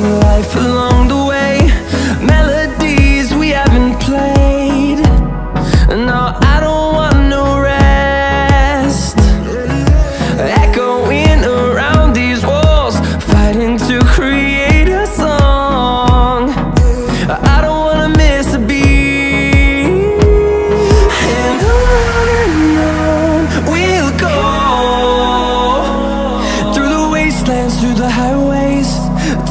life along the